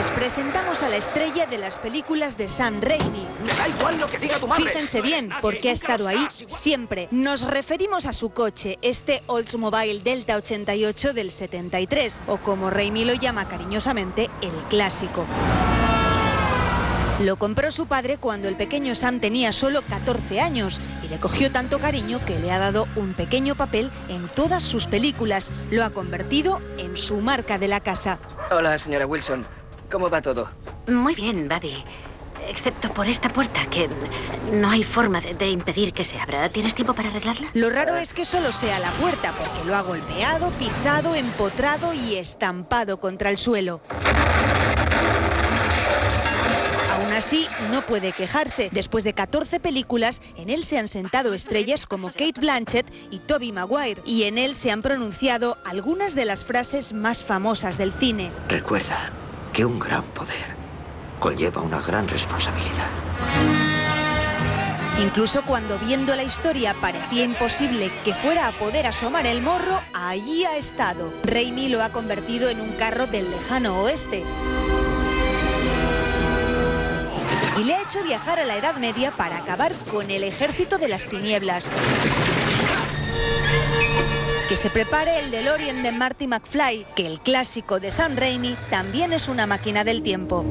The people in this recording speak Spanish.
les presentamos a la estrella de las películas de Sam Raimi. Me da igual lo que diga tu madre. Fíjense bien, porque ha estado ahí siempre. Nos referimos a su coche, este Oldsmobile Delta 88 del 73, o como Raimi lo llama cariñosamente, el clásico. Lo compró su padre cuando el pequeño Sam tenía solo 14 años y le cogió tanto cariño que le ha dado un pequeño papel en todas sus películas. Lo ha convertido en su marca de la casa. Hola, señora Wilson. ¿Cómo va todo? Muy bien, Buddy. Excepto por esta puerta, que no hay forma de, de impedir que se abra. ¿Tienes tiempo para arreglarla? Lo raro es que solo sea la puerta, porque lo ha golpeado, pisado, empotrado y estampado contra el suelo. Aún así, no puede quejarse. Después de 14 películas, en él se han sentado estrellas como Kate Blanchett y Toby Maguire, y en él se han pronunciado algunas de las frases más famosas del cine. Recuerda que un gran poder conlleva una gran responsabilidad. Incluso cuando viendo la historia parecía imposible que fuera a poder asomar el morro, allí ha estado. Raimi lo ha convertido en un carro del lejano oeste. Y le ha hecho viajar a la Edad Media para acabar con el ejército de las tinieblas. Que se prepare el DeLorean de Marty McFly, que el clásico de Sam Raimi también es una máquina del tiempo.